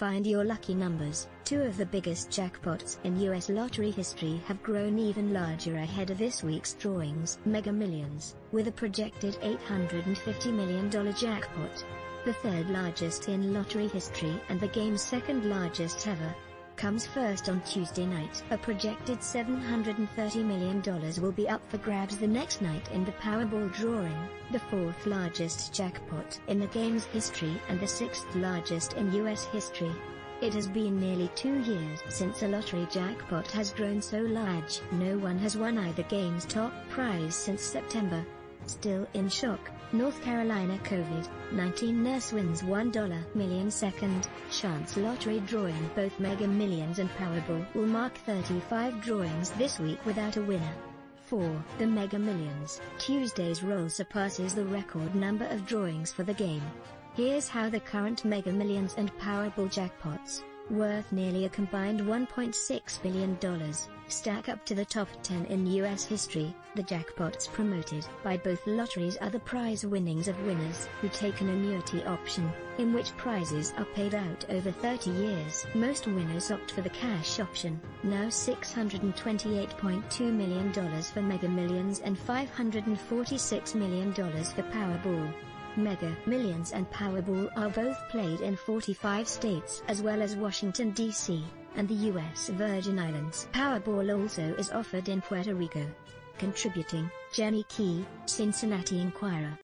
Find your lucky numbers. Two of the biggest jackpots in US lottery history have grown even larger ahead of this week's drawings. Mega Millions, with a projected $850 million jackpot. The third largest in lottery history and the game's second largest ever comes first on Tuesday night. A projected $730 million will be up for grabs the next night in the Powerball drawing, the fourth largest jackpot in the game's history and the sixth largest in US history. It has been nearly two years since a lottery jackpot has grown so large. No one has won either game's top prize since September. Still in shock, North Carolina COVID-19 nurse wins $1 million second chance lottery drawing both Mega Millions and Powerball will mark 35 drawings this week without a winner. 4. The Mega Millions. Tuesday's roll surpasses the record number of drawings for the game. Here's how the current Mega Millions and Powerball jackpots worth nearly a combined $1.6 billion, stack up to the top 10 in U.S. history. The jackpots promoted by both lotteries are the prize winnings of winners who take an annuity option, in which prizes are paid out over 30 years. Most winners opt for the cash option, now $628.2 million for Mega Millions and $546 million for Powerball. Mega Millions and Powerball are both played in 45 states as well as Washington, D.C., and the U.S. Virgin Islands. Powerball also is offered in Puerto Rico. Contributing, Jennie Key, Cincinnati Enquirer.